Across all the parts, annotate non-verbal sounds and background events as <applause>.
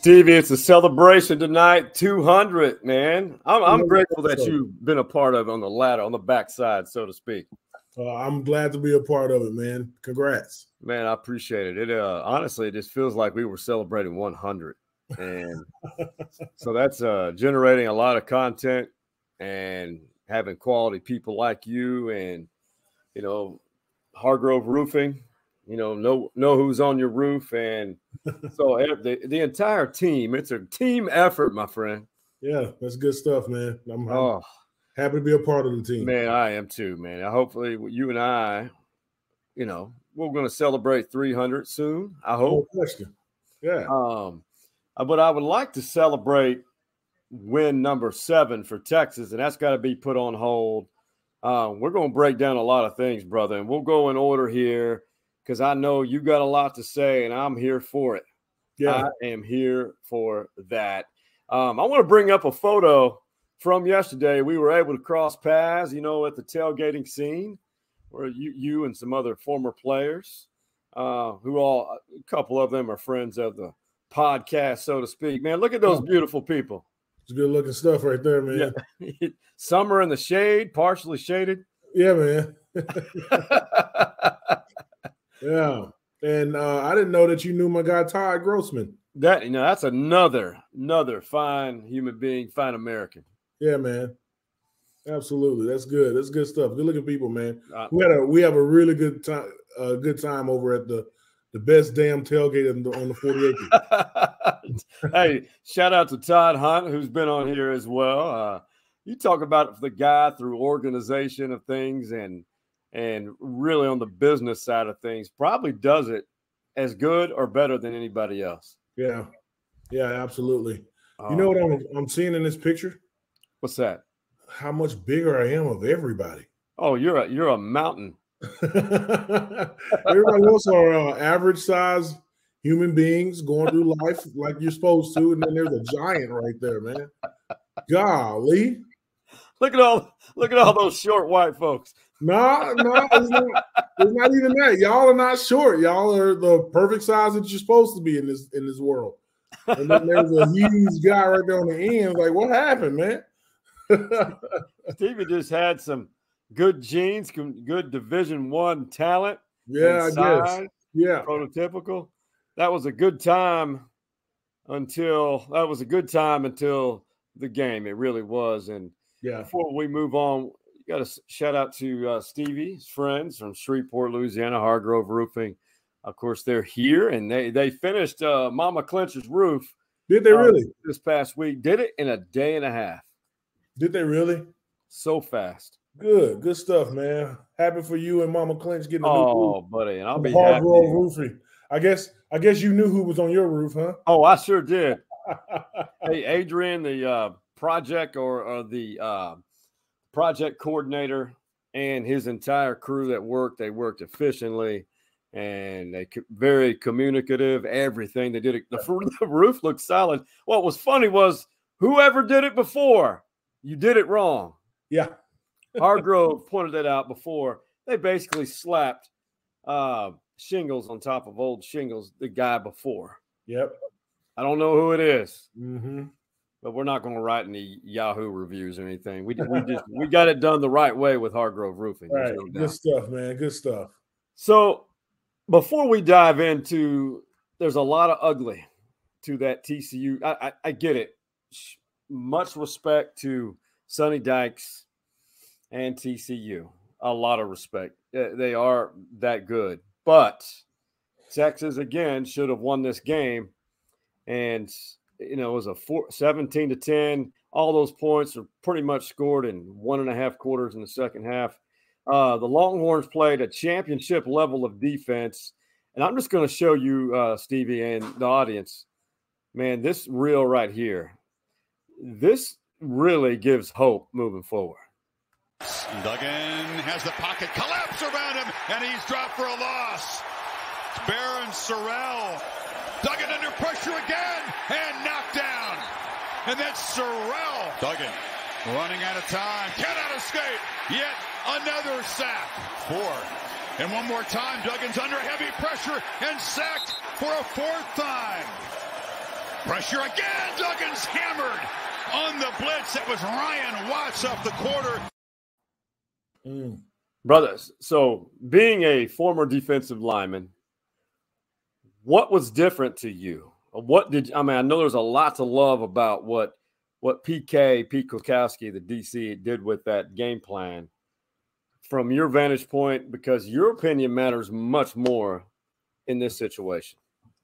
Stevie, it's a celebration tonight. 200, man. I'm, I'm grateful that you've been a part of it on the ladder, on the backside, so to speak. Uh, I'm glad to be a part of it, man. Congrats. Man, I appreciate it. It uh, honestly, it just feels like we were celebrating 100. And <laughs> so that's uh, generating a lot of content and having quality people like you and, you know, Hargrove Roofing you know, know know who's on your roof, and <laughs> so the, the entire team. It's a team effort, my friend. Yeah, that's good stuff, man. I'm, oh, happy to be a part of the team. Man, I am too, man. Hopefully, you and I, you know, we're going to celebrate 300 soon. I hope. No question. Yeah. Um, uh, but I would like to celebrate win number seven for Texas, and that's got to be put on hold. Uh, we're going to break down a lot of things, brother, and we'll go in order here because I know you got a lot to say, and I'm here for it. Yeah, I am here for that. Um, I want to bring up a photo from yesterday. We were able to cross paths, you know, at the tailgating scene, where you you and some other former players, uh, who all a couple of them are friends of the podcast, so to speak. Man, look at those beautiful people. It's good looking stuff right there, man. Yeah. <laughs> Summer in the shade, partially shaded. Yeah, man. <laughs> <laughs> Yeah. And uh, I didn't know that you knew my guy Todd Grossman. That you know, that's another another fine human being, fine American. Yeah, man. Absolutely, that's good. That's good stuff. Good looking people, man. Uh, we had a we have a really good time, uh, good time over at the the best damn tailgate on the, on the 40 acres. <laughs> hey, shout out to Todd Hunt, who's been on here as well. Uh, you talk about the guy through organization of things and and really on the business side of things probably does it as good or better than anybody else. Yeah. Yeah, absolutely. you know what I'm, I'm seeing in this picture? What's that? How much bigger I am of everybody. Oh, you're a you're a mountain. <laughs> everybody else are uh, average size human beings going through life like you're supposed to, and then there's a giant right there, man. Golly. Look at all look at all those short white folks. No, no, it's not, it's not even that. Y'all are not short. Y'all are the perfect size that you're supposed to be in this in this world. And then there's a huge guy right there on the end. Like, what happened, man? <laughs> Stevie just had some good genes, good Division One talent. Yeah, I guess. Yeah, prototypical. That was a good time until that was a good time until the game. It really was. And yeah, before we move on, got a shout out to uh, Stevie's friends from Shreveport, Louisiana, Hargrove Roofing. Of course, they're here and they they finished uh, Mama Clynch's roof. Did they uh, really this past week? Did it in a day and a half. Did they really? So fast. Good, good stuff, man. Happy for you and Mama Clinch getting. a oh, buddy, and I'll be Hargrove happy. Roofing. I guess I guess you knew who was on your roof, huh? Oh, I sure did. <laughs> hey, Adrian, the uh, project or, or the uh, project coordinator and his entire crew that worked. They worked efficiently and they very communicative. Everything they did, it, the, <laughs> the roof looked solid. What was funny was whoever did it before, you did it wrong. Yeah, <laughs> Hargrove pointed that out before. They basically slapped uh, shingles on top of old shingles. The guy before. Yep. I don't know who it is. Mm-hmm but we're not going to write any Yahoo reviews or anything. We we just we <laughs> got it done the right way with Hargrove Roofing. Right, no good stuff, man. Good stuff. So before we dive into, there's a lot of ugly to that TCU. I, I, I get it. Much respect to Sonny Dykes and TCU. A lot of respect. They are that good, but Texas again should have won this game, and you know, it was a four, 17 to 10. All those points are pretty much scored in one and a half quarters in the second half. Uh, the Longhorns played a championship level of defense. And I'm just going to show you, uh, Stevie, and the audience, man, this reel right here, this really gives hope moving forward. Duggan has the pocket collapse around him, and he's dropped for a loss. Barryn Sorrell Duggan under pressure again and knocked down. And that's Sorrell. Duggan running out of time. Cannot escape. Yet another sack. Four. And one more time, Duggan's under heavy pressure and sacked for a fourth time. Pressure again. Duggan's hammered on the blitz. That was Ryan Watts off the quarter. Mm. Brothers, so being a former defensive lineman, what was different to you? What did I mean? I know there's a lot to love about what what PK Pete Kwiatkowski, the DC, did with that game plan from your vantage point, because your opinion matters much more in this situation.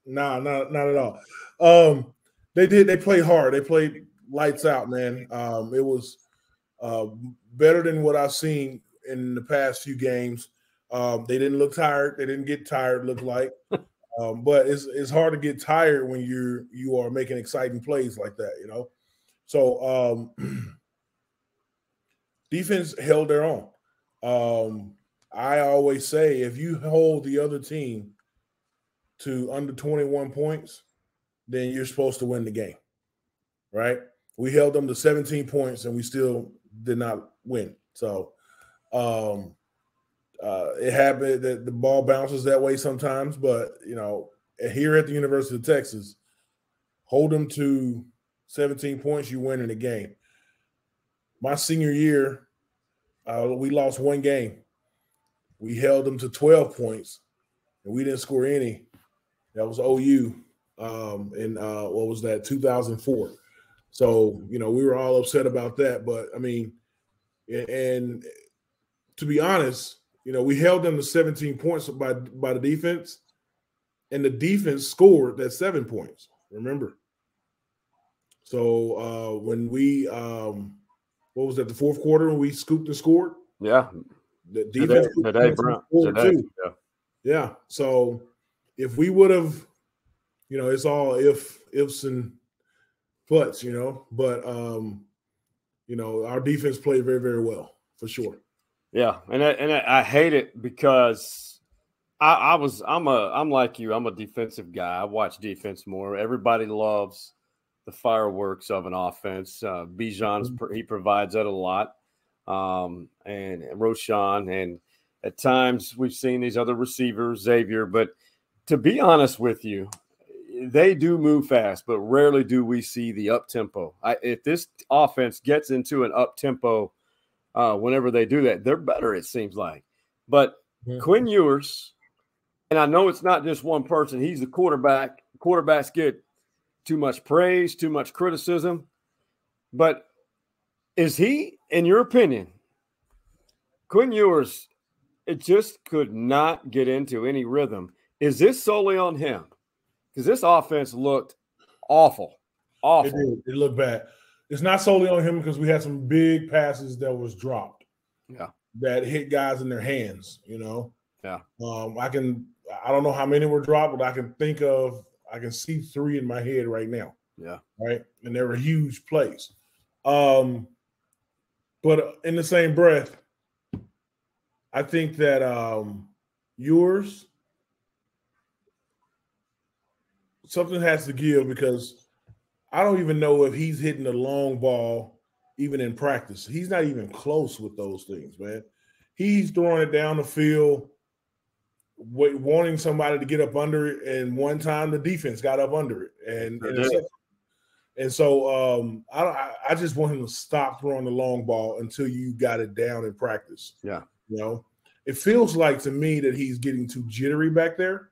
Nah, not not at all. Um, they did. They played hard. They played lights out, man. Um, it was uh, better than what I've seen in the past few games. Um, they didn't look tired. They didn't get tired. Look like, <laughs> um, but it's it's hard to get tired when you're you are making exciting plays like that. You know, so um, <clears throat> defense held their own. Um, I always say if you hold the other team to under 21 points, then you're supposed to win the game. Right? We held them to 17 points and we still did not win. So um uh it happened that the ball bounces that way sometimes, but you know, here at the University of Texas, hold them to 17 points, you win in the game. My senior year, uh, we lost one game. We held them to 12 points, and we didn't score any. That was OU um, in uh, what was that 2004. So you know we were all upset about that, but I mean, and to be honest, you know we held them to 17 points by by the defense, and the defense scored that seven points. Remember. So uh, when we um, what was that the fourth quarter when we scooped and scored? Yeah, the defense today, today, Brown, today, yeah. yeah. So if we would have, you know, it's all if ifs and buts, you know. But um, you know, our defense played very, very well for sure. Yeah, and I, and I, hate it because I, I was I'm a I'm like you. I'm a defensive guy. I watch defense more. Everybody loves the fireworks of an offense. Uh, Bijan's mm-hmm. he provides that a lot, um, and, and Roschon, and at times we've seen these other receivers, Xavier, but to be honest with you, they do move fast, but rarely do we see the up tempo. If this offense gets into an up tempo, uh, whenever they do that, they're better. It seems like. But mm-hmm. Quinn Ewers, and I know it's not just one person. He's the quarterback. Quarterbacks get too much praise, too much criticism. But is he, in your opinion, Quinn Ewers? It just could not get into any rhythm is this solely on him? Because this offense looked awful, awful. It, did. it looked bad. It's not solely on him because we had some big passes that was dropped. Yeah, that hit guys in their hands. You know. Yeah. Um, I can. I don't know how many were dropped, but I can think of. I can see three in my head right now. Yeah. Right, and they were huge plays. Um, but in the same breath, I think that um, Ewers something has to give because I don't even know if he's hitting the long ball even in practice. He's not even close with those things, man. He's throwing it down the field, wanting somebody to get up under it. And one time the defense got up under it, and and, and so um, I I just want him to stop throwing the long ball until you got it down in practice. Yeah, you know, it feels like to me that he's getting too jittery back there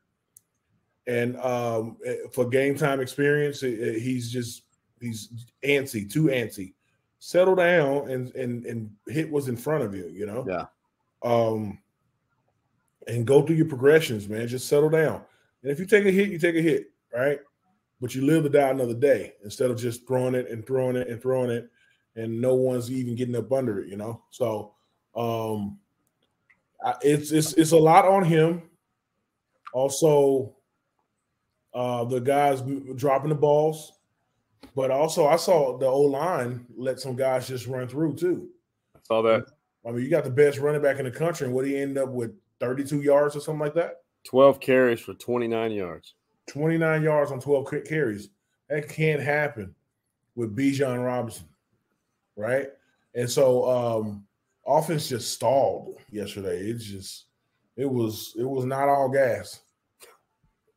and um, eh, for game time experience, eh, eh, he's just he's antsy, too antsy. Settle down and and and hit what's in front of you. You know. Yeah. Um. And go through your progressions, man. Just settle down. And if you take a hit, you take a hit, right? But you live to die another day instead of just throwing it and throwing it and throwing it, and no one's even getting up under it. You know. So, um, it's it's it's a lot on him. Also, uh, the guys dropping the balls, but also I saw the O line let some guys just run through too. I saw that. I mean, you got the best running back in the country, and what he ended up with 32 yards or something like that. 12 carries for 29 yards. 29 yards on 12 carries. That can't happen with Bijan Robinson, right? And so um offense just stalled yesterday. It's just it was it was not all gas.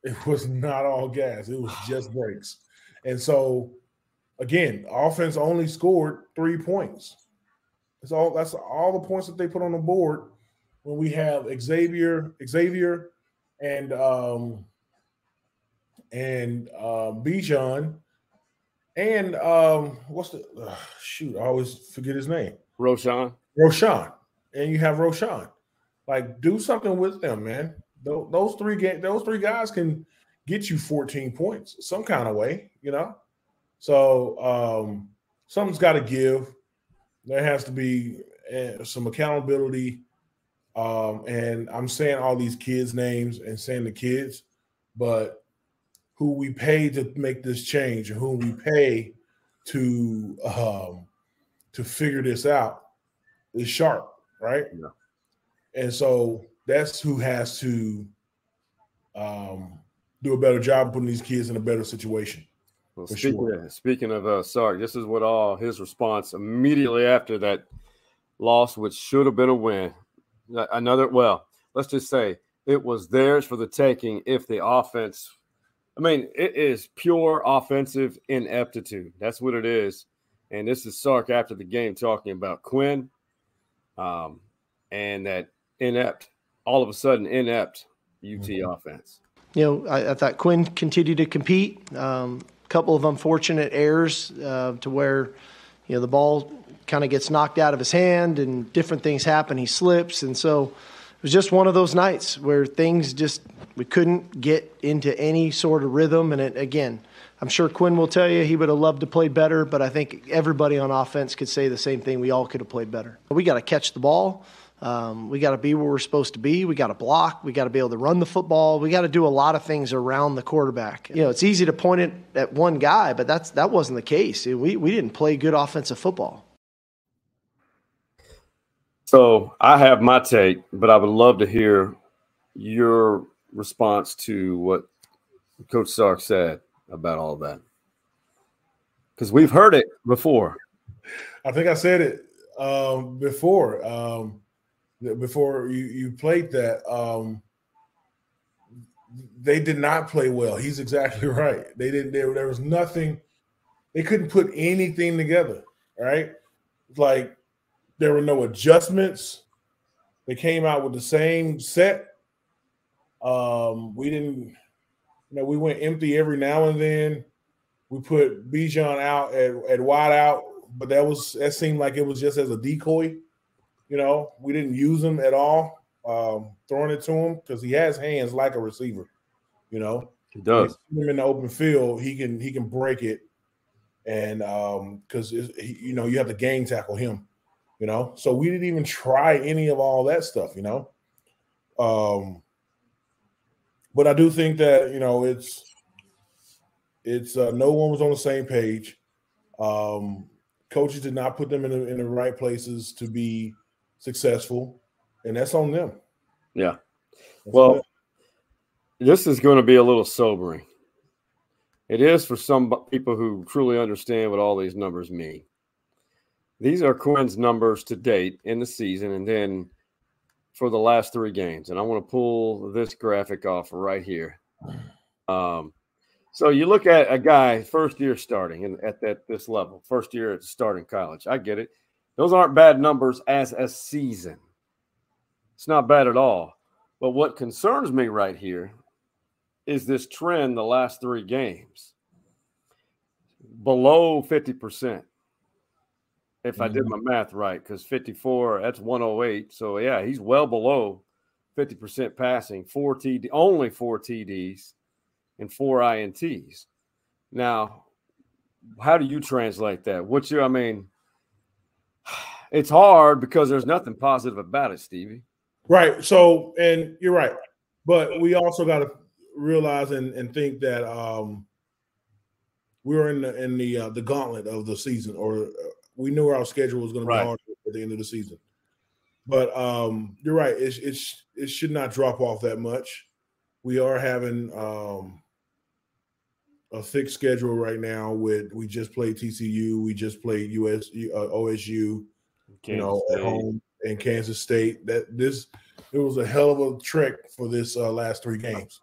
It was not all gas. It was just brakes. And so, again, offense only scored three points. That's all. That's all the points that they put on the board when we have Xavier, Xavier, and um, and uh, Bijan, and um, what's the uh, shoot? I always forget his name. Roschon. Roschon, and you have Roschon. Like, do something with them, man. Those, three ga- those three guys can get you 14 points some kind of way, you know. So um, something's got to give. There has to be uh, some accountability. Um, and I'm saying all these kids' names and saying the kids, but who we pay to make this change and who we pay to um, to figure this out is sharp, right? Yeah. And so that's who has to um, do a better job of putting these kids in a better situation. Well, speaking, sure. of, speaking of uh, Sark, this is what all his response immediately after that loss, which should have been a win. Another, well, let's just say it was theirs for the taking if the offense I mean, it is pure offensive ineptitude. That's what it is. And this is Sark after the game talking about Quinn um, and that inept, all of a sudden inept UT mm-hmm. offense. You know, I, I, thought Quinn continued to compete. A um, couple of unfortunate errors uh, to where, you know, the ball kind of gets knocked out of his hand and different things happen. He slips. And so, it was just one of those nights where things just we couldn't get into any sort of rhythm. And it, again, I'm sure Quinn will tell you he would have loved to play better, but I think everybody on offense could say the same thing. We all could have played better. We got to catch the ball. Um, we got to be where we're supposed to be. We got to block. We got to be able to run the football. We got to do a lot of things around the quarterback. You know, it's easy to point it at one guy, but that's that wasn't the case. We we didn't play good offensive football. So I have my take, but I would love to hear your response to what Coach Sark said about all that. Because we've heard it before. I think I said it um, before. Um, before you, you played that, um, they did not play well. He's exactly <laughs> right. They didn't. There, there was nothing. They couldn't put anything together. Right? Like there were no adjustments. They came out with the same set. Um, we didn't, you know, we went empty every now and then. We put Bijan out at, at wide out, but that was that seemed like it was just as a decoy. You know, we didn't use him at all, um, throwing it to him because he has hands like a receiver. You know, he does. Him in the open field, he can he can break it, and um, because you know you have to gang tackle him you know. So we didn't even try any of all that stuff, you know. Um, but I do think that you know it's it's uh, no one was on the same page. Um, coaches did not put them in the, in the right places to be successful, and that's on them. Yeah. That's well, this is going to be a little sobering. It is for some people who truly understand what all these numbers mean. These are Quinn's numbers to date in the season, and then for the last three games. And I want to pull this graphic off right here. Um, so you look at a guy first year starting and at that this level, first year at starting college. I get it. Those aren't bad numbers as a season. It's not bad at all. But what concerns me right here is this trend the last three games below 50% if mm-hmm. I did mm-hmm. my math right, because 54, that's 108. So yeah, he's well below 50% passing, four TD, only four TDs and four INTs. Now, how do you translate that? What's your, I mean, it's hard because there's nothing positive about it, Stevie. Right. So, and you're right. But we also got to realize and, and think that um, we were in the in the uh, the gauntlet of the season, or we knew our schedule was going to be hard at the end of the season. But um, you're right. It's it, it should not drop off that much. We are having um, a thick schedule right now. With we just played TCU, we just played US uh, OSU, Kansas you know, State. at home in Kansas State. That this it was a hell of a trick for this uh, last three games.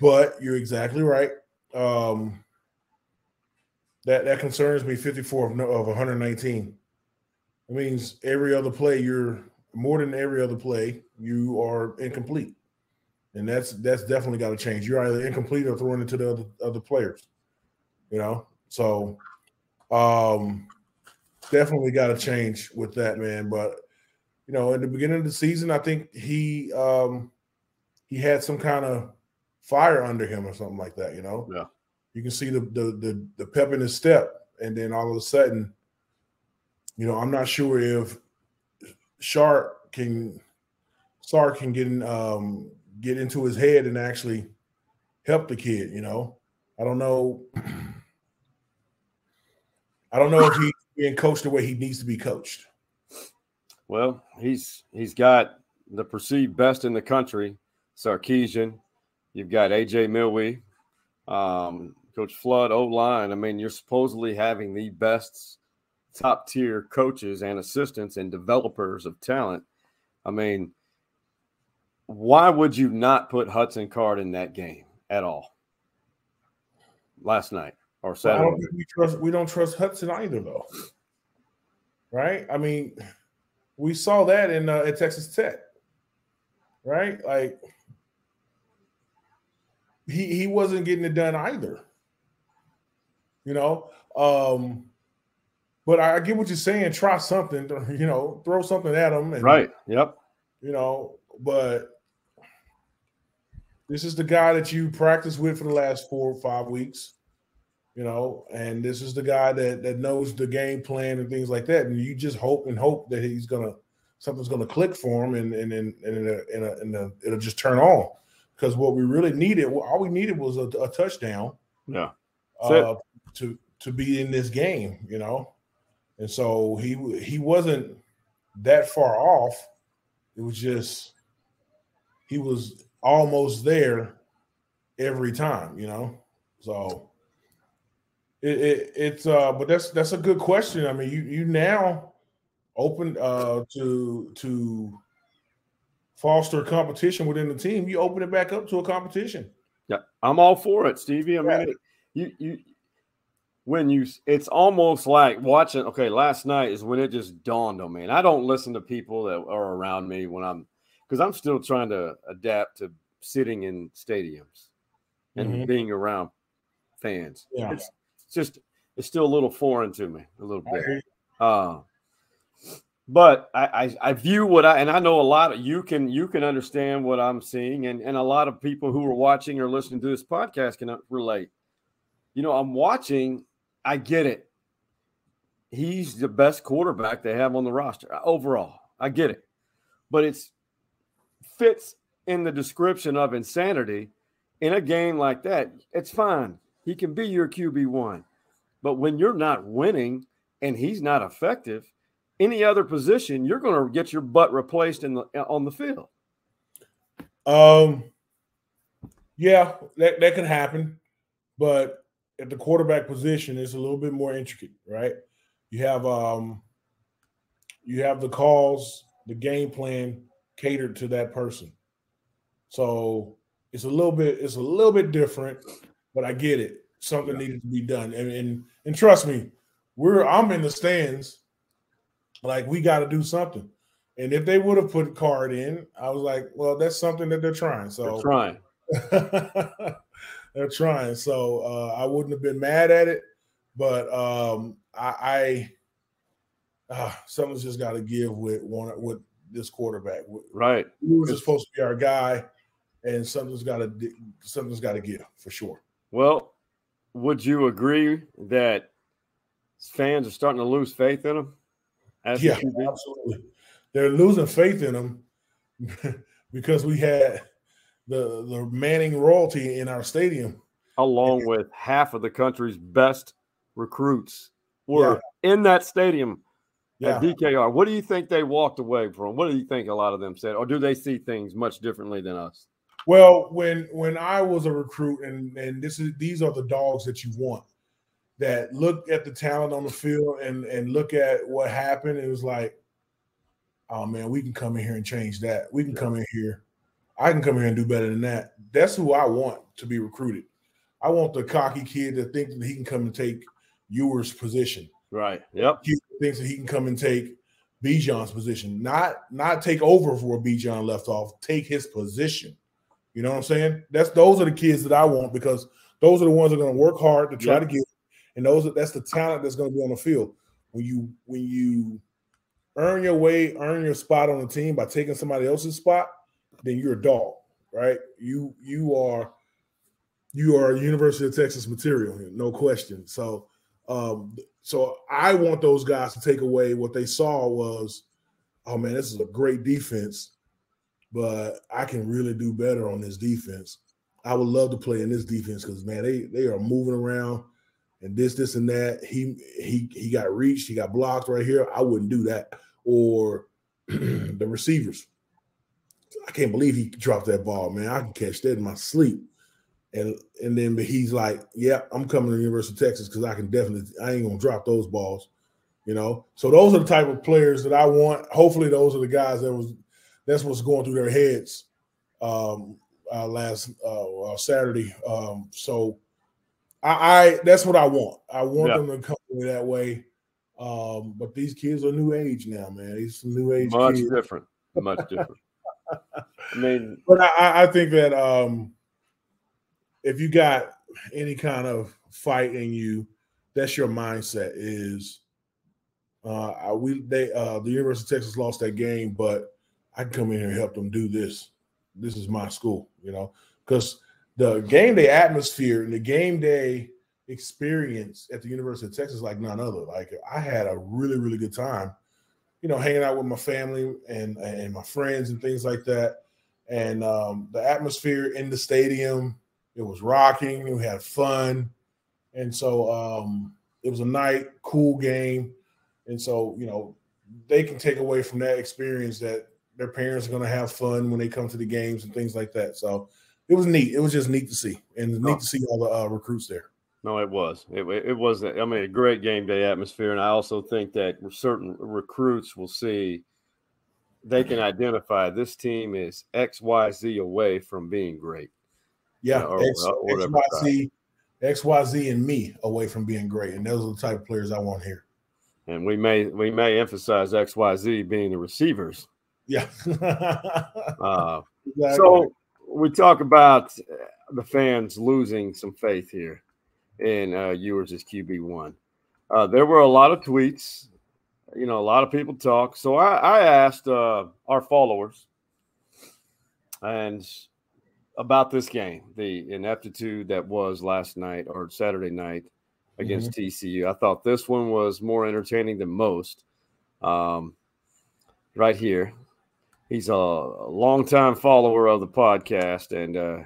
But you're exactly right. Um, That that concerns me. 54 of, of 119. It means every other play you're more than every other play you are incomplete, and that's that's definitely got to change. You're either incomplete or throwing it to the other other players. You know, so um, definitely got to change with that man. But you know, in the beginning of the season, I think he um, he had some kind of fire under him or something like that. You know, yeah. You can see the the the, the pep in his step, and then all of a sudden, you know, I'm not sure if Sharp can Sark can get in, um, get into his head and actually help the kid. You know, I don't know. I don't know if he's being coached the way he needs to be coached. Well, he's he's got the perceived best in the country, Sarkisian. You've got AJ Milwee, um, Coach Flood, O line. I mean, you're supposedly having the best top tier coaches and assistants and developers of talent. I mean, why would you not put Hudson Card in that game at all last night or Saturday? Well, we trust we don't trust Hudson either, though. Right? I mean, we saw that in uh, at Texas Tech. Right? Like he he wasn't getting it done either. You know, um, but I get what you're saying. Try something, you know, throw something at them. And, right. Yep. You know, but this is the guy that you practice with for the last four or five weeks. You know, and this is the guy that that knows the game plan and things like that. And you just hope and hope that he's gonna something's gonna click for him, and and and and, and, and, and it'll just turn on. Because what we really needed, all we needed was a, a touchdown. Yeah. Uh, to to be in this game, you know. And so he he wasn't that far off. It was just he was almost there every time, you know. So it, it it's uh but that's that's a good question. I mean, you you now open uh to to foster competition within the team. You open it back up to a competition. Yeah, I'm all for it, Stevie. I mean, you you when you it's almost like watching okay last night is when it just dawned on me and i don't listen to people that are around me when i'm because i'm still trying to adapt to sitting in stadiums and mm-hmm. being around fans yeah. it's, it's, just it's still a little foreign to me a little bit uh, but I, I, I view what i and i know a lot of you can you can understand what i'm seeing and and a lot of people who are watching or listening to this podcast can relate you know i'm watching I get it. He's the best quarterback they have on the roster overall. I get it. But it's fits in the description of insanity in a game like that. It's fine. He can be your QB1. But when you're not winning and he's not effective, any other position, you're going to get your butt replaced in the on the field. Um yeah, that, that can happen. But at the quarterback position it's a little bit more intricate, right? You have um you have the calls, the game plan catered to that person. So it's a little bit it's a little bit different, but I get it. Something yeah. needed to be done. And, and and trust me, we're I'm in the stands like we got to do something. And if they would have put a card in, I was like, well, that's something that they're trying. So they're trying. <laughs> they're trying. So uh, I wouldn't have been mad at it, but um, I, I uh, something's just got to give with one with this quarterback. Right, he was supposed to be our guy, and something's got to something's got to give for sure. Well, would you agree that fans are starting to lose faith in him? yeah, absolutely. They're losing faith in him <laughs> because we had the the Manning royalty in our stadium, along with half of the country's best recruits, were yeah. in that stadium yeah. at DKR. What do you think they walked away from? What do you think a lot of them said, or do they see things much differently than us? Well, when when I was a recruit, and and this is these are the dogs that you want that look at the talent on the field and and look at what happened. It was like, oh man, we can come in here and change that. We can yeah. come in here I can come here and do better than that. That's who I want to be recruited. I want the cocky kid to think that he can come and take Ewers' position. Right. Yep. He thinks that he can come and take Bijan's position, not not take over for where Bijan left off, take his position. You know what I'm saying? That's those are the kids that I want because those are the ones that are going to work hard to try to get, and those that's the talent that's going to be on the field. When you when you earn your way, earn your spot on the team by taking somebody else's spot, then you're a dog, right? You you are you are University of Texas material, no question. So um, so I want those guys to take away what they saw was, oh man, this is a great defense, but I can really do better on this defense. I would love to play in this defense because man, they they are moving around and this, this, and that. He he he got reached, he got blocked right here. I wouldn't do that. Or <clears throat> the receivers. I can't believe he dropped that ball, man. I can catch that in my sleep. And and then but he's like, yeah, I'm coming to the University of Texas because I can definitely I ain't gonna drop those balls, you know. So those are the type of players that I want. Hopefully, those are the guys that was that's what's going through their heads um, uh, last uh, uh, Saturday. Um, so I, I, that's what I want. I want yeah. them to come that way. Um, but these kids are new age now, man. These new age much kids. different, much different. <laughs> I mean, but I, I think that um, if you got any kind of fight in you, that's your mindset. Is uh, we they uh, the University of Texas lost that game, but I can come in here and help them do this. This is my school, you know, because the game day atmosphere and the game day experience at the University of Texas like none other. Like I had a really really good time, you know, hanging out with my family and and my friends and things like that. And um, the atmosphere in the stadium, it was rocking. We had fun, and so um, it was a night, cool game. And so you know they can take away from that experience that their parents are going to have fun when they come to the games and things like that. So it was neat. It was just neat to see, and neat to see all the uh, recruits there. No, it was. It, it was. I mean, a great game day atmosphere, and I also think that certain recruits will see they can identify this team is X, Y, Z away from being great. Yeah, or, X, or XYZ, XYZ and me away from being great. And those are the type of players I want here. And we may we may emphasize XYZ being the receivers. Yeah. <laughs> uh, exactly. So we talk about the fans losing some faith here in uh, Ewers as QB one. Uh, there were a lot of tweets, you know, a lot of people talk. So I, I asked uh, our followers, and about this game, the ineptitude that was last night or Saturday night against mm-hmm. TCU. I thought this one was more entertaining than most. Um, right here, he's a, a longtime follower of the podcast, and uh,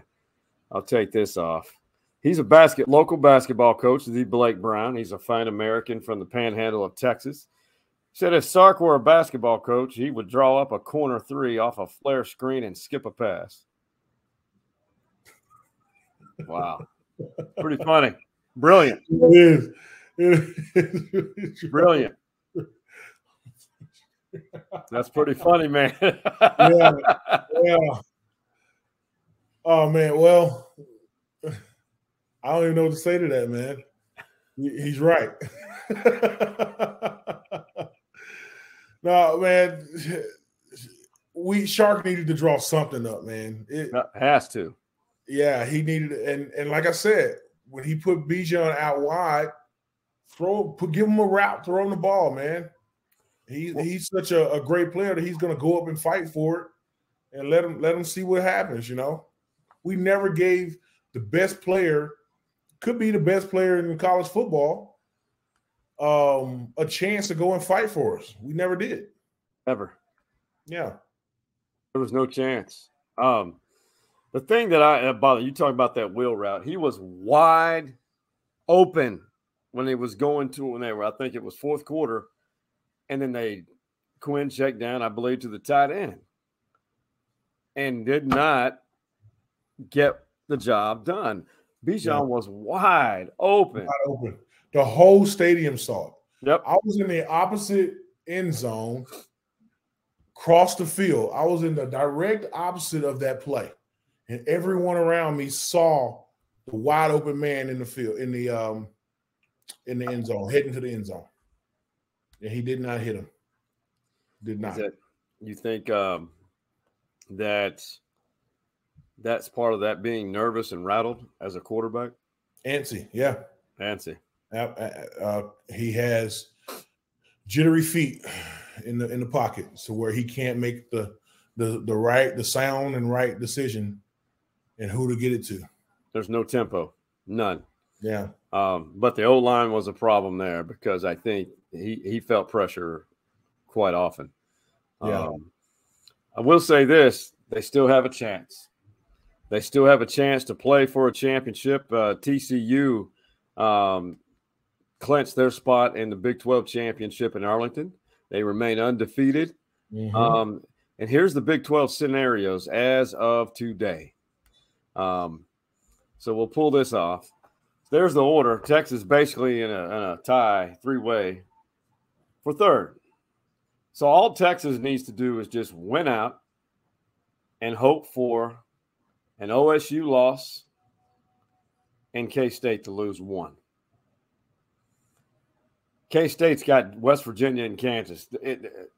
I'll take this off. He's a basket local basketball coach, the Blake Brown. He's a fine American from the Panhandle of Texas. Said if Sark were a basketball coach, he would draw up a corner three off a flare screen and skip a pass. Wow. Pretty funny. Brilliant. It is. Brilliant. That's pretty funny, man. yeah. <laughs> Yeah. Oh man. Well, I don't even know what to say to that, man. He's right. <laughs> no, man. We Sark needed to draw something up, man. It has to. Yeah, he needed, and and like I said, when he put Bijan out wide, throw, put, give him a route, throw him the ball, man. He he's such a, a great player that he's going to go up and fight for it, and let him let him see what happens. You know, we never gave the best player, could be the best player in college football, um, a chance to go and fight for us. We never did. Ever. Yeah. There was no chance. Um, the thing that I uh, about you talk about that wheel route, he was wide open when he was going to when they were, I think it was fourth quarter, and then they Quinn checked down, I believe, to the tight end, and did not get the job done. Bijan yeah. was wide open. Wide open. The whole stadium saw it. Yep. I was in the opposite end zone, cross the field. I was in the direct opposite of that play and everyone around me saw the wide open man in the field in the um in the end zone, heading to the end zone. And he did not hit him. Did not. That, you think um, that that's part of that being nervous and rattled as a quarterback? Antsy, yeah. Antsy. Uh, uh, uh, he has jittery feet in the in the pocket, so where he can't make the the the right the sound and right decision and who to get it to. There's no tempo, none. Yeah. Um, but the O line was a problem there because I think he he felt pressure quite often. Yeah. Um, I will say this: they still have a chance. They still have a chance to play for a championship. Uh, TCU um, clinched their spot in the Big 12 championship in Arlington. They remain undefeated. Mhm. Um, and here's the Big 12 scenarios as of today. Um, so we'll pull this off. There's the order. Texas basically in a, in a tie, three way for third. So all Texas needs to do is just win out and hope for an OSU loss and K State to lose one. K State's got West Virginia and Kansas. It, it-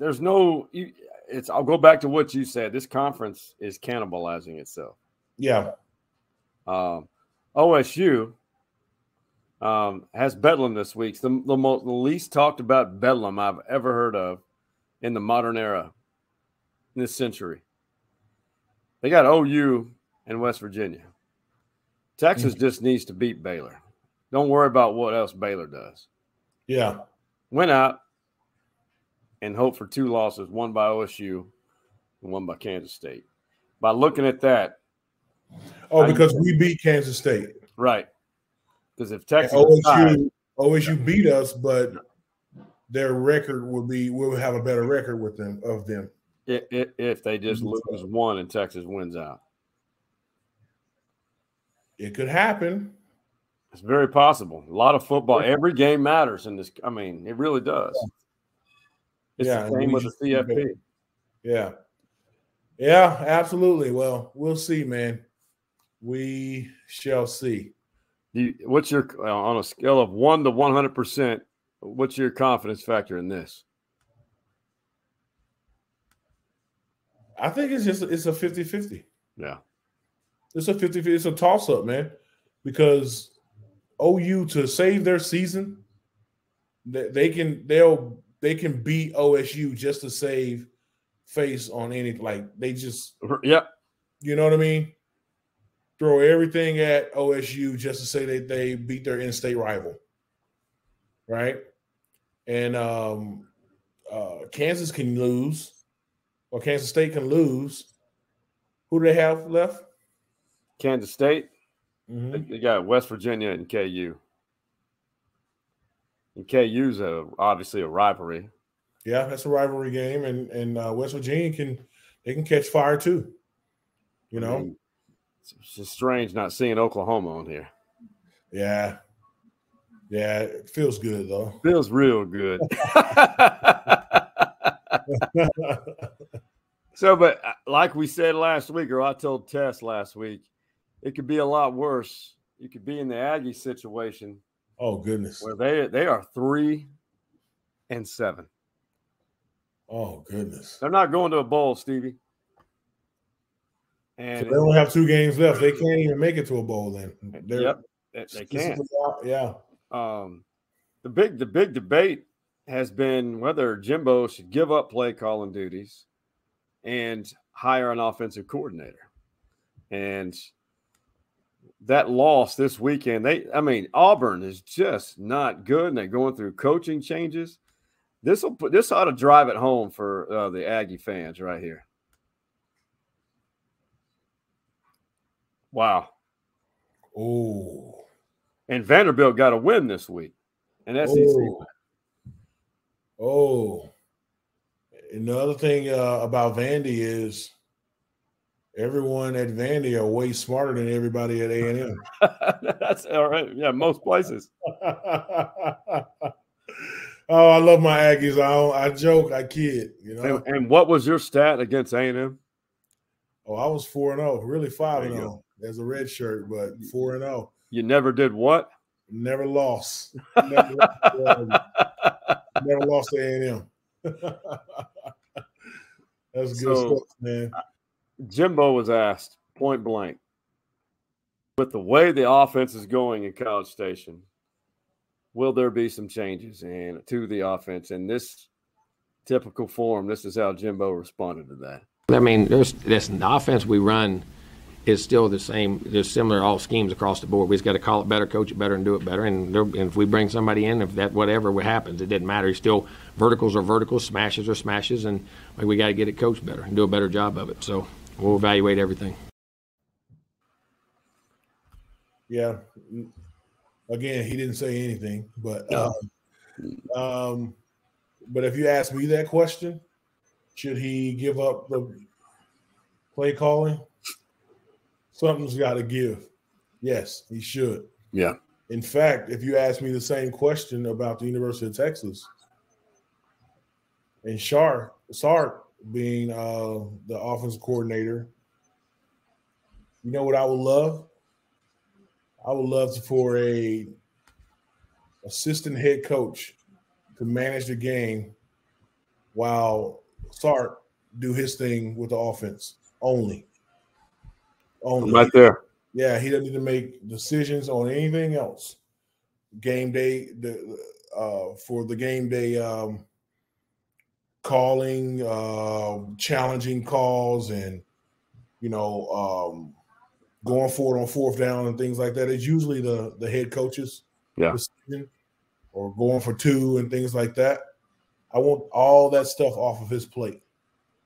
there's no. You, it's. I'll go back to what you said. This conference is cannibalizing itself. Yeah. Um, OSU um, has Bedlam this week. It's the the, most, the least talked about Bedlam I've ever heard of in the modern era, in this century. They got OU and West Virginia. Texas just needs to beat Baylor. Don't worry about what else Baylor does. Yeah. Went out and hope for two losses, one by OSU and one by Kansas State. By looking at that, Oh, because we beat Kansas State. right? Because if Texas OSU OSU beat us, but their record will be we'll have a better record with them of them. i- i- if they just Mhm. lose one and Texas wins out, It could happen. it's very possible. A lot of football, every game matters in this. I mean, it really does. It's Yeah, the same with the CFP. Yeah. Yeah, absolutely. Well, we'll see, man. We shall see. You, what's your on a scale of one to one hundred percent? What's your confidence factor in this? I think it's just it's a 50-50. Yeah, It's a 50 it's a toss up, man. Because OU to save their season, they, they can they'll they can beat OSU just to save face on any like they just yep. you know what I mean? Throw everything at OSU just to say that they beat their in-state rival. Right? And um uh Kansas can lose, or Kansas State can lose. Who do they have left? Kansas State. Mhm. They got West Virginia and KU. And KU's a, obviously a rivalry. Yeah, that's a rivalry game, and and uh, West Virginia can they can catch fire too. You I know, mean, it's just strange not seeing Oklahoma on here. yeah, yeah, it feels good though. Feels real good. <laughs> <laughs> so, but uh, like we said last week, or I told Tess last week, it could be a lot worse. You could be in the Aggie situation oh goodness, where they they are three and seven. oh goodness. They're not going to a bowl, Stevie. So And they only have two games left. They can't even make it to a bowl. Then They're yep, they, they can't. Yeah, um, the big the big debate has been whether Jimbo should give up play calling duties and hire an offensive coordinator. And that loss this weekend, they I mean Auburn is just not good, and they're going through coaching changes. This will put this ought to drive it home for uh, the Aggie fans right here. Wow. oh, And Vanderbilt got a win this week. An SEC Oh. oh. And the other thing uh, about Vandy is everyone at Vandy are way smarter than everybody at A and M. <laughs> <laughs> That's all right. Yeah, most places. <laughs> oh, I love my Aggies. I don't, I joke, I kid. You know. And, and what was your stat against A&M? Oh, I was four and zero. Really five and zero as a red shirt, but four and oh. zero. You never did what? Never lost. Never, <laughs> lost, never lost to A&M. <laughs> That's good so, stuff, man. Jimbo was asked point blank, with the way the offense is going in College Station, will there be some changes and to the offense? In this typical form, this is how Jimbo responded to that. I mean, there's listen, the offense we run is still the same. There's similar all schemes across the board. We just got to call it better, coach it better, and do it better. And, and, if we bring somebody in, if that whatever what happens, it didn't matter. Still, verticals are verticals, smashes are smashes, and like, we got to get it coached better and do a better job of it. So we'll evaluate everything. Yeah. Again, he didn't say anything, but um, um, but if you ask me that question, should he give up the play calling? Something's got to give. Yes, he should. Yeah. In fact, if you ask me the same question about the University of Texas and Shar Sark being uh, the offensive coordinator, you know what I would love? I would love for a assistant head coach to manage the game while Sark do his thing with the offense only. Only right there. Yeah, he doesn't need to make decisions on anything else. Game day, the uh, for the game day um, calling, uh, challenging calls, and you know um, going forward on fourth down and things like that. It's usually the the head coaches yeah. decision or going for two and things like that. I want all that stuff off of his plate,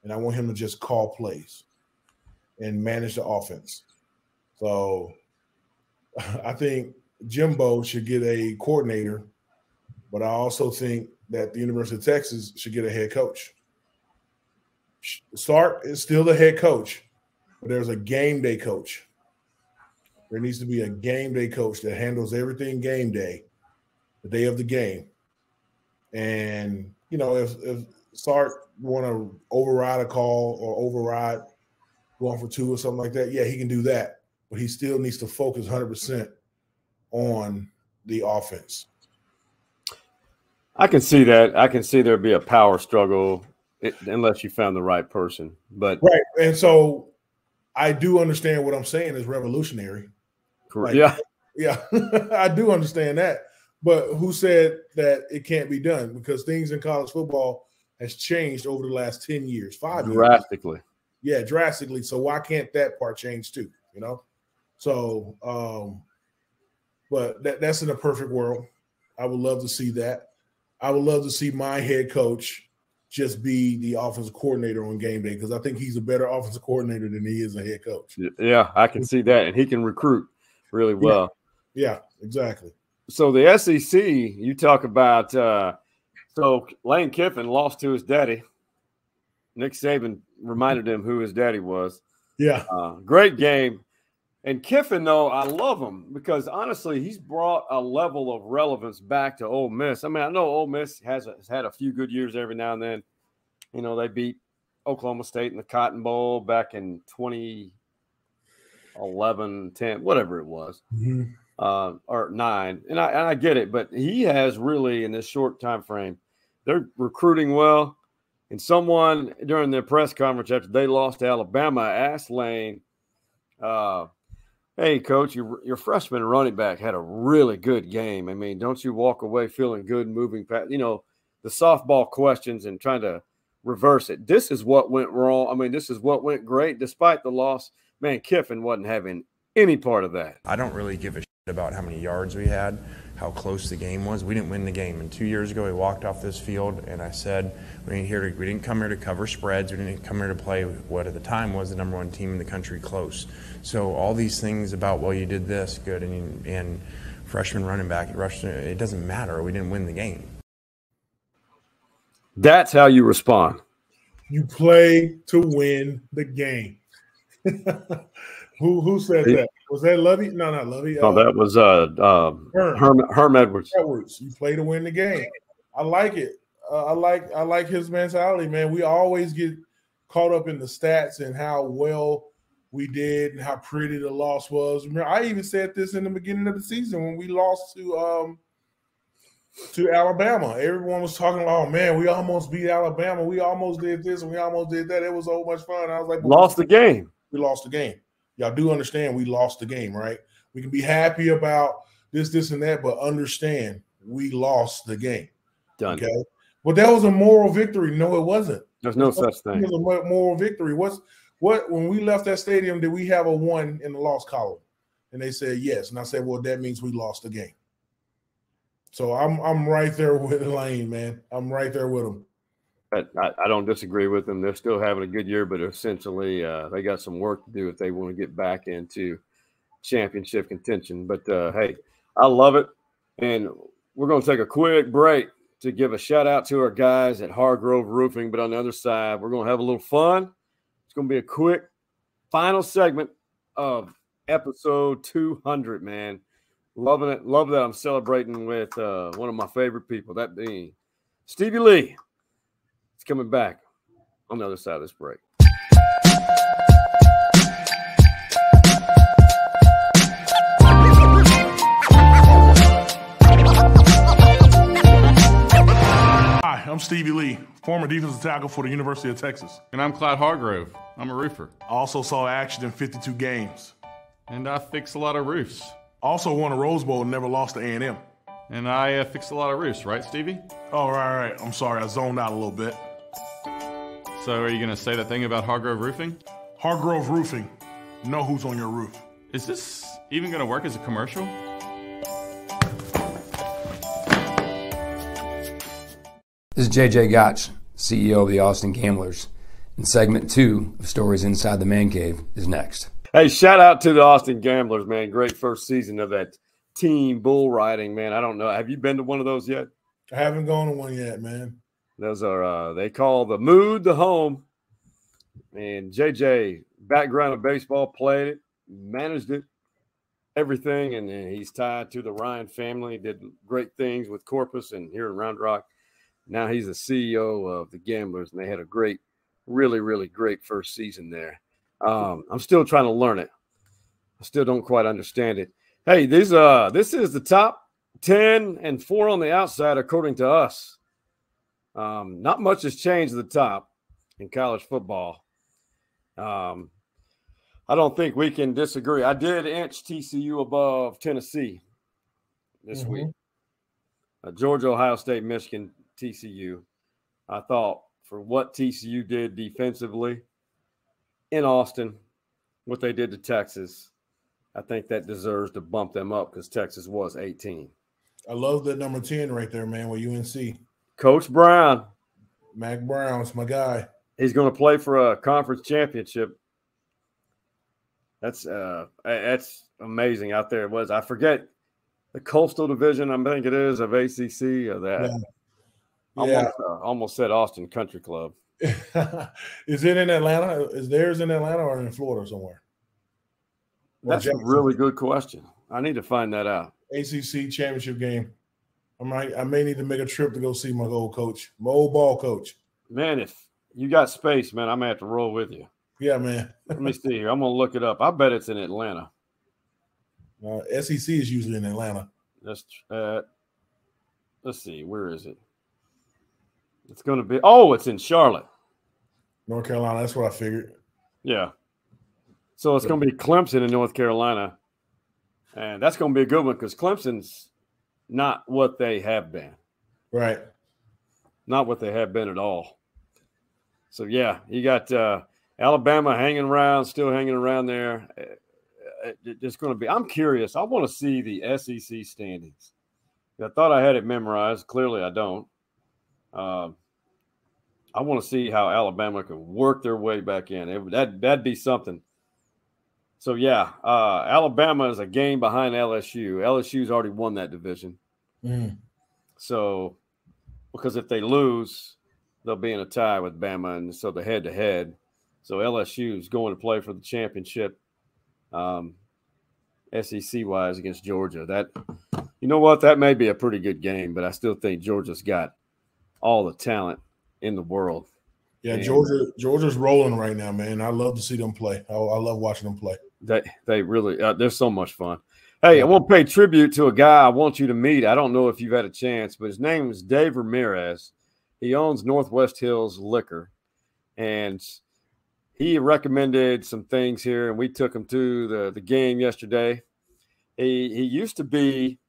and I want him to just call plays and manage the offense. So <laughs> I think Jimbo should get a coordinator, but I also think that the University of Texas should get a head coach. Sark is still the head coach, but there's a game day coach. There needs to be a game day coach that handles everything game day, the day of the game. And you know, if if Sark want to override a call or override going for two or something like that, yeah, he can do that. But he still needs to focus 100% on the offense. I can see that. I can see there'd be a power struggle unless you found the right person. But right, and so I do understand what I'm saying is revolutionary. Correct. Like, yeah, yeah, <laughs> I do understand that. But who said that it can't be done? Because things in college football has changed over the last ten years, five drastically. Years. Yeah, drastically. So why can't that part change too? You know. So, um, but that, that's in a perfect world. I would love to see that. I would love to see my head coach just be the offensive coordinator on game day because I think he's a better offensive coordinator than he is a head coach. Yeah, I can see that, and he can recruit really well. Yeah, yeah exactly. So the SEC, you talk about. Uh, so Lane Kiffin lost to his daddy. Nick Saban reminded him who his daddy was. Yeah, uh, great game. And Kiffin, though, I love him because honestly, he's brought a level of relevance back to Ole Miss. I mean, I know Ole Miss has, has had a few good years every now and then. You know, they beat Oklahoma State in the Cotton Bowl back in 2011, 10, whatever it was, mm-hmm. uh, or nine. And I, and I get it, but he has really, in this short time frame, they're recruiting well. And someone during their press conference after they lost to Alabama asked Lane, uh, Hey, coach, your your freshman running back had a really good game. I mean, don't you walk away feeling good, moving past, you know, the softball questions and trying to reverse it. This is what went wrong. I mean, this is what went great despite the loss. Man, Kiffin wasn't having any part of that. I don't really give a shit about how many yards we had how close the game was. We didn't win the game. And two years ago, we walked off this field, and I said, we didn't, here to, we didn't come here to cover spreads. We didn't come here to play what at the time was the number one team in the country close. So all these things about, well, you did this good, and, and freshman running back, it doesn't matter. We didn't win the game. That's how you respond. You play to win the game. <laughs> who who said that? Was that Lovie? No, not Lovie. Oh, uh, that was uh, uh Herm. Herm, Herm Edwards. Edwards. You play to win the game. I like it. Uh, I like I like his mentality, man. We always get caught up in the stats and how well we did and how pretty the loss was. Remember, I even said this in the beginning of the season when we lost to um to Alabama. Everyone was talking, "Oh man, we almost beat Alabama. We almost did this and we almost did that. It was so much fun." I was like, "Lost the game. We lost the game. Y'all do understand we lost the game, right? We can be happy about this, this, and that, but understand we lost the game. Done. Okay, but that was a moral victory. No, it wasn't. There's no such thing. It was a moral victory. What's what when we left that stadium? Did we have a one in the loss column? And they said yes. And I said, well, that means we lost the game. So I'm I'm right there <laughs> with Lane, man. I'm right there with I, I, don't disagree with them. They're still having a good year, but essentially uh, they got some work to do if they want to get back into championship contention. But uh, hey, I love it, and we're going to take a quick break to give a shout out to our guys at Hargrove Roofing. But on the other side, we're going to have a little fun. It's going to be a quick final segment of episode 200, man. Loving it. Love that I'm celebrating with uh, one of my favorite people, that being Stevie Lee. It's coming back on the other side of this break. Hi, I'm Stevie Lee, former defensive tackle for the University of Texas. And I'm Clyde Hargrove. I'm a roofer. I also saw action in 52 games. And I fix a lot of roofs. Also won a Rose Bowl and never lost to A&M. And I uh, fixed a lot of roofs, right, Stevie? Oh, right, right. I'm sorry, I zoned out a little bit. So, are you going to say that thing about Hargrove Roofing? Hargrove Roofing. Know who's on your roof. Is this even going to work as a commercial? This is JJ Gottsch, CEO of the Austin Gamblers. And segment two of Stories Inside the Man Cave is next. Hey, shout out to the Austin Gamblers, man. Great first season of that team bull riding, man. I don't know. Have you been to one of those yet? I haven't gone to one yet, man. Those are uh they call the mood the home. And JJ, background of baseball, played it, managed it, everything, and, he's tied to the Ryan family. Did great things with Corpus and here in Round Rock. Now he's the CEO of the Gamblers, and they had a great, really, really great first season there. Um, I'm still trying to learn it. I still don't quite understand it. Hey, these uh this is the top 10 and four on the outside, according to us. Um, not much has changed at the top in college football. Um, I don't think we can disagree. I did inch TCU above Tennessee this mm-hmm. week. Uh, Georgia, Ohio State, Michigan, TCU. I thought for what TCU did defensively, in Austin, what they did to Texas, I think that deserves to bump them up because Texas was 18. I love that number 10 right there, man, with UNC. Coach Brown. Mack Brown's my guy. He's going to play for a conference championship. That's uh that's amazing out there. It was I forget the coastal division, I think it is of ACC or that. Yeah. Almost, yeah. Uh, almost said Austin Country Club. <laughs> is it in Atlanta? Is theirs in Atlanta or in Florida somewhere? That's a really good question. I need to find that out. ACC championship game. I might, I may need to make a trip to go see my old coach, my old ball coach. Man, if you got space, man, I'm gonna have to roll with you. Yeah, man. Let me see here. I'm gonna look it up. I bet it's in Atlanta. <laughs> Uh, SEC is usually in Atlanta. Let's uh, let's see. Where is it? It's going to be. Oh, it's in Charlotte. North Carolina. That's what I figured. Yeah. So it's going to be Clemson in North Carolina. And that's going to be a good one because Clemson's not what they have been. Right. Not what they have been at all. So, yeah, you got uh, Alabama hanging around, still hanging around there. Uh, uh, it's going to be, I'm curious. I want to see the SEC standings. I thought I had it memorized. Clearly, I don't. Um, I want to see how Alabama can work their way back in. It, that that'd be something. So yeah, uh, Alabama is a game behind LSU. LSU's already won that division. Mm. So because if they lose, they'll be in a tie with Bama, and so the head to head. So LSU is going to play for the championship, um, SEC wise against Georgia. That you know what, that may be a pretty good game, but I still think Georgia's got all the talent in the world. Yeah, and, Georgia Georgia's rolling right now, man. I love to see them play. I, I love watching them play. They they really uh, they're so much fun. Hey, I want to pay tribute to a guy I want you to meet. I don't know if you've had a chance, but his name is Dave Ramirez. He owns Northwest Hills Liquor, and he recommended some things here, and we took him to the the game yesterday. He he used to be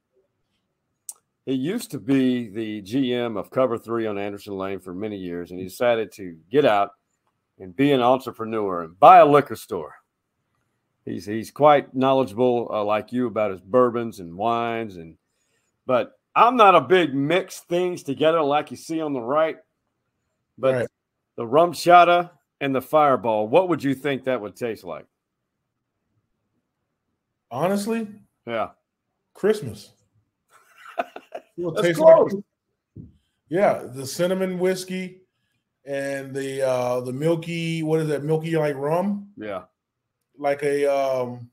he used to be the GM of Cover Three on Anderson Lane for many years, and he decided to get out and be an entrepreneur and buy a liquor store. He's he's quite knowledgeable, uh, like you, about his bourbons and wines, and but I'm not a big mix things together like you see on the right. But right. the RumChata and the fireball, what would you think that would taste like? Honestly, yeah, Christmas. <laughs> That's close. Like, yeah, the cinnamon whiskey and the uh the milky, what is that? Milky like rum? Yeah. Like a um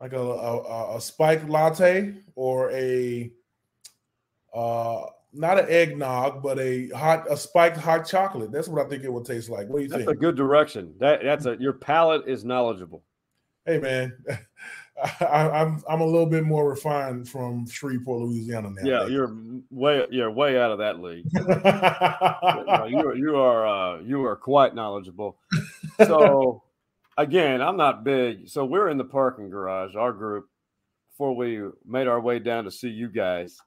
like a a, a spiked latte or a uh not an eggnog, but a hot a spiked hot chocolate. That's what I think it would taste like. What do you that's think? That's a good direction. That that's a your palate is knowledgeable. Hey man, <laughs> I, I'm, I'm a little bit more refined from Shreveport, Louisiana now. Yeah, you're way you're way out of that league. <laughs> you are you are uh, you are quite knowledgeable. So <laughs> again, I'm not big. So we're in the parking garage, our group, before we made our way down to see you guys.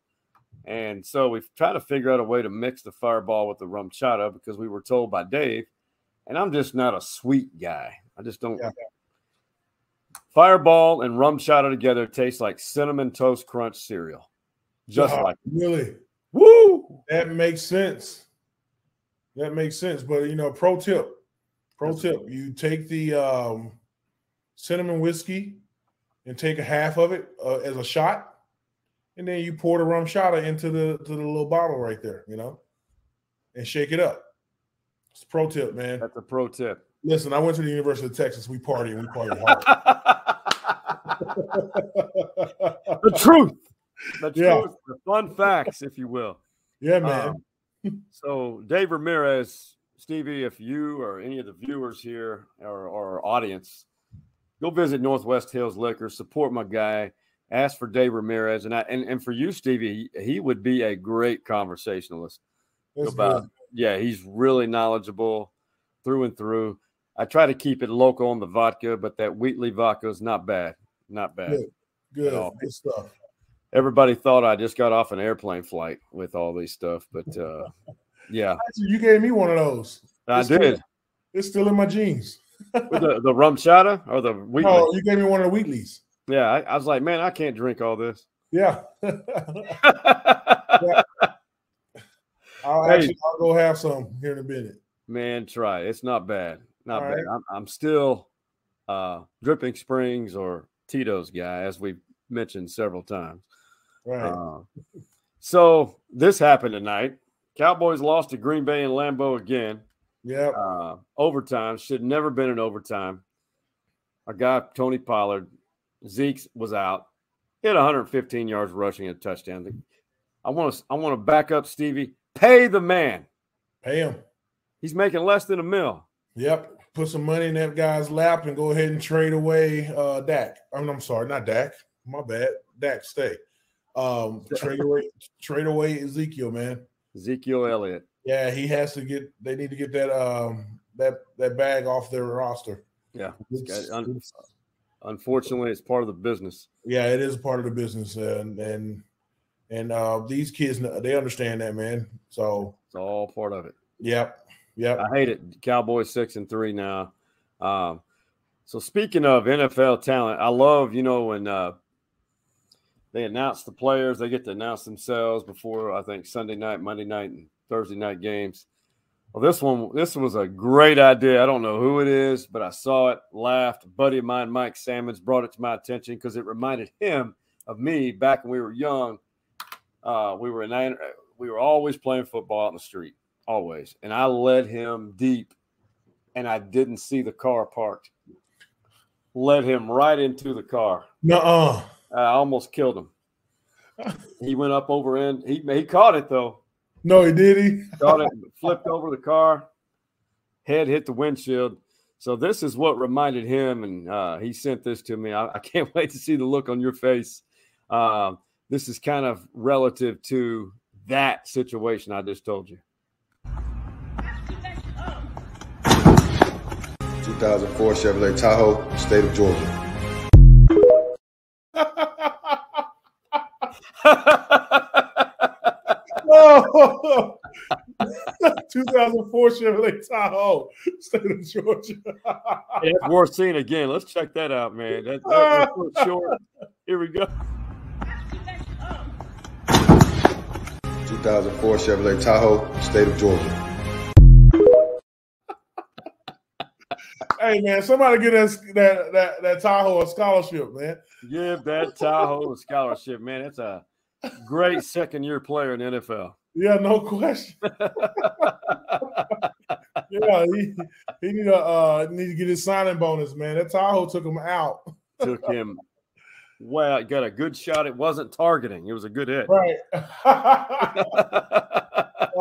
And so we've tried to figure out a way to mix the fireball with the RumChata because we were told by Dave, and I'm just not a sweet guy. I just don't. Yeah. Fireball and RumChata together tastes like cinnamon toast crunch cereal. Just like really. Woo! That makes sense. That makes sense. But you know, pro tip. Pro tip, you take the um, cinnamon whiskey and take a half of it uh, as a shot, and then you pour the rum RumChata into the to the little bottle right there, you know, and shake it up. It's a pro tip, man. That's a pro tip. Listen, I went to the University of Texas. We party and we party hard. <laughs> <laughs> the truth. The yeah. truth. The fun facts, if you will. Yeah, man. Um, so, Dave Ramirez, Stevie, if you or any of the viewers here or, or audience, go visit Northwest Hills Liquor, support my guy, ask for Dave Ramirez. And I and, and for you, Stevie, he, he would be a great conversationalist. That's about good. yeah, he's really knowledgeable through and through. I try to keep it local on the vodka, but that Wheatley vodka is not bad. Not bad. Good, good, good stuff. Everybody thought I just got off an airplane flight with all these stuff, but uh, yeah. You gave me one of those. I it's did. Still, it's still in my jeans. the, the RumChata or the <laughs> Wheatley? Oh, you gave me one of the Wheatleys. Yeah, I, I was like, man, I can't drink all this. Yeah. <laughs> <laughs> yeah. I'll hey. actually I'll go have some here in a minute. Man, try It's not bad. Not All bad. Right. I'm, I'm, still uh, Dripping Springs or Tito's guy, as we've mentioned several times. Right. Uh, so this happened tonight. Cowboys lost to Green Bay and Lambeau again. Yeah. Uh, overtime should never been an overtime. Our guy Tony Pollard, Zeke was out. Hit 115 yards rushing and a touchdown. I want to I want to back up Stevie. Pay the man. Pay him. He's making less than a mill. Yep. Put some money in that guy's lap and go ahead and trade away uh Dak. I mean, I'm sorry, not Dak. My bad. Dak, stay. Um, <laughs> trade away, trade away Ezekiel, man. Ezekiel Elliott. Yeah, he has to get. They need to get that um that that bag off their roster. Yeah, it's, it's, unfortunately, it's part of the business. Yeah, it is part of the business, and and and uh these kids they understand that, man. So it's all part of it. Yep. Yeah, I hate it. Cowboys six and three now. Um, so speaking of NFL talent, I love you know when uh, they announce the players, they get to announce themselves before I think Sunday night, Monday night, and Thursday night games. Well, this one, this was a great idea. I don't know who it is, but I saw it, laughed. A buddy of mine, Mike Salmons, brought it to my attention because it reminded him of me back when we were young. Uh, we were in, we were always playing football out in the street always. And I led him deep and I didn't see the car parked. Led him right into the car. No, I almost killed him. he went up over in. He he caught it though. No, he did. He caught it, flipped over the car. head hit the windshield. So this is what reminded him, and uh, he sent this to me. I, I, can't <laughs> wait to see the look on your face. Uh, this is kind of relative to that situation I just told you. 2004 Chevrolet Tahoe, state of Georgia. <laughs> oh, 2004 Chevrolet Tahoe, state of Georgia. yeah, it's worth seeing again. Let's check that out, man. That, that, that's short. Here we go. 2004 Chevrolet Tahoe, state of Georgia. hey man, somebody get us that that that Tahoe a scholarship, man. Give that Tahoe a scholarship, man. It's a great second year player in NFL. Yeah, no question. <laughs> yeah, he, he need a uh, need to get his signing bonus, man. That Tahoe took him out. took him well, got a good shot. It wasn't targeting. It was a good hit. Right. <laughs> <laughs> oh,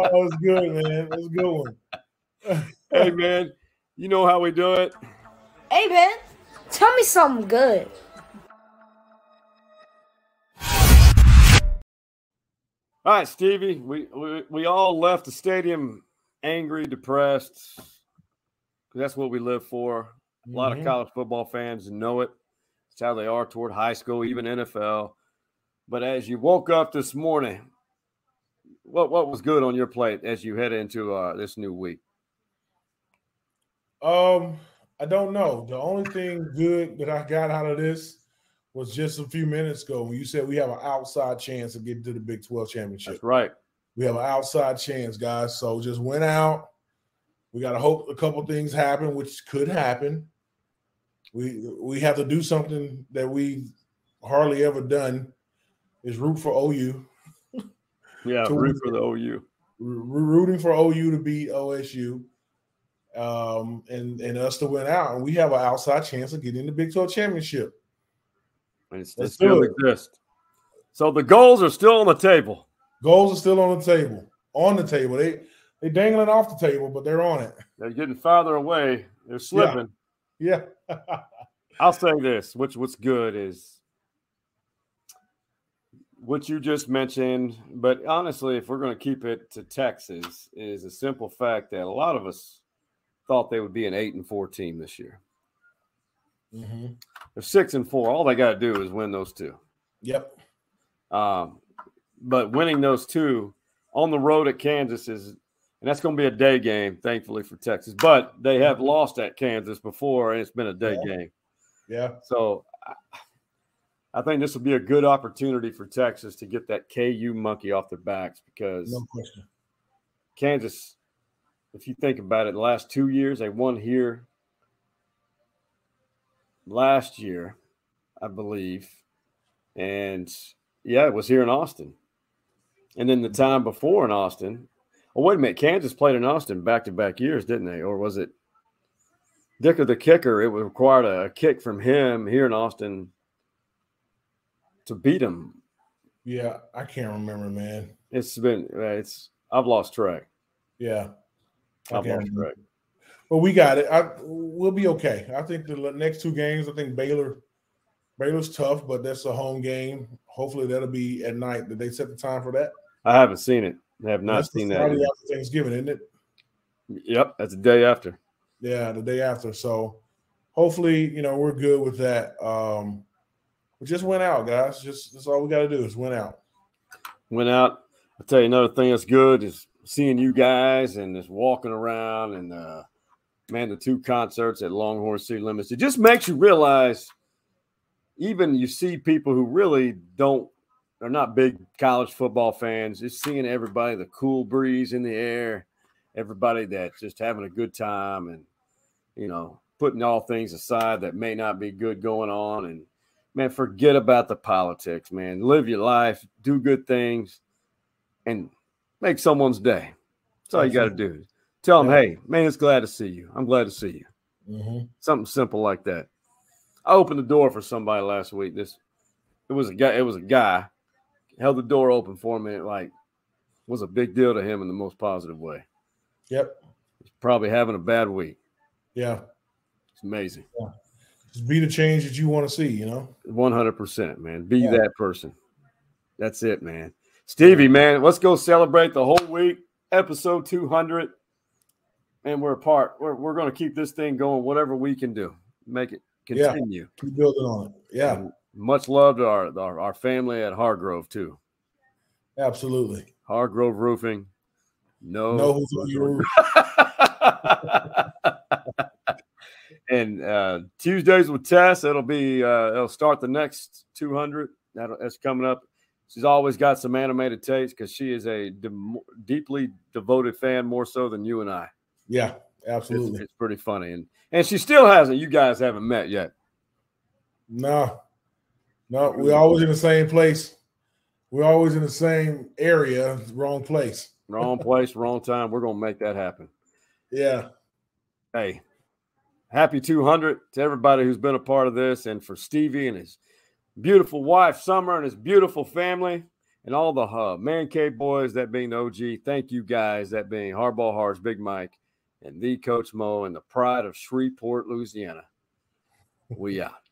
it was good, man. It was a good one. hey man, you know how we do it. Hey man, tell me something good. All right, Stevie. We, we we all left the stadium angry, depressed. That's what we live for. A lot mm-hmm. of college football fans know it. It's how they are toward high school, even NFL. But as you woke up this morning, what what was good on your plate as you head into uh, this new week? Um, I don't know. The only thing good that I got out of this was just a few minutes ago when you said we have an outside chance of getting to the Big 12 championship. That's right. We have an outside chance, guys. So just went out. We got to hope a couple things happen, which could happen. We we have to do something that we hardly ever done is root for OU. <laughs> Yeah, to root for the OU. Rooting for OU to beat OSU, um, and and us to win out, and we have an outside chance of getting the Big 12 championship. And it's, it still exists. So the goals are still on the table. Goals are still on the table. On the table. They they dangling off the table, but they're on it. They're getting farther away. They're slipping. Yeah. yeah. <laughs> I'll say this, which what's good is what you just mentioned, but honestly, if we're going to keep it to Texas, is a simple fact that a lot of us thought they would be an eight and four team this year. Mm-hmm. They're six and four. All they got to do is win those two. Yep. Um, but winning those two on the road at Kansas is, and that's going to be a day game, thankfully for Texas. But they have lost at Kansas before, and it's been a day yeah. game. Yeah. So I think this will be a good opportunity for Texas to get that KU monkey off their backs because no question. Kansas, if you think about it, the last two years they won here last year, I believe. And yeah, it was here in Austin. And then the time before in Austin. Oh, wait a minute. Kansas played in Austin back to back years, didn't they? Or was it Dicker the kicker? It required a, a kick from him here in Austin to beat him. Yeah, I can't remember, man. It's been, uh, it's, I've lost track. Yeah. I've lost track. Well, we got it. I, we'll be okay. I think the next two games. I think Baylor, Baylor's tough, but that's a home game. Hopefully, that'll be at night. Did they set the time for that? I haven't seen it. I have not that's seen that. Friday after Thanksgiving, isn't it? Yep, that's the day after. Yeah, the day after. So, hopefully, you know we're good with that. Um, we just went out, guys. Just that's all we got to do is win out. Went out. I'll tell you another thing that's good is seeing you guys and just walking around and uh, man, the two concerts at Longhorn City Limits, it just makes you realize even you see people who really don't—they're not big college football fans, just seeing everybody, the cool breeze in the air, everybody that's just having a good time and you know, putting all things aside that may not be good going on and man, forget about the politics, man. Live your life, do good things, and make someone's day. That's all you got to do. Tell them, hey, man, it's glad to see you. I'm glad to see you. Mm-hmm. Something simple like that. I opened the door for somebody last week. This it was a guy. It was a guy held the door open for me. It like was a big deal to him in the most positive way. Yep. He's probably having a bad week. Yeah. It's amazing. Yeah. Just be the change that you want to see, you know? 100%, man. Be yeah. that person. That's it, man. Stevie, man, let's go celebrate the whole week. Episode 200. And we're apart. We're, we're going to keep this thing going, whatever we can do. Make it continue. Yeah. Keep building on it. Yeah. And much love to our, our, our family at Hargrove, too. Absolutely. Hargrove Roofing. No. Know who's on your roof. and uh, Tuesdays with Tess, it'll be uh, it'll start the next 200. That, that's coming up. She's always got some animated tapes because she is a de- deeply devoted fan, more so than you and I. Yeah, absolutely. It's, it's, pretty funny, and and she still hasn't. You guys haven't met yet. No, no, we're always in the same place. We're always in the same area, wrong place. wrong <laughs> place, wrong time. We're gonna make that happen. Yeah. Hey, happy 200 to everybody who's been a part of this, and for Stevie and his beautiful wife Summer and his beautiful family, and all the uh, man cave boys. That being OG, thank you guys. That being Hardball Hearts, Big Mike, and the Coach Mo, and the pride of Shreveport, Louisiana. We out.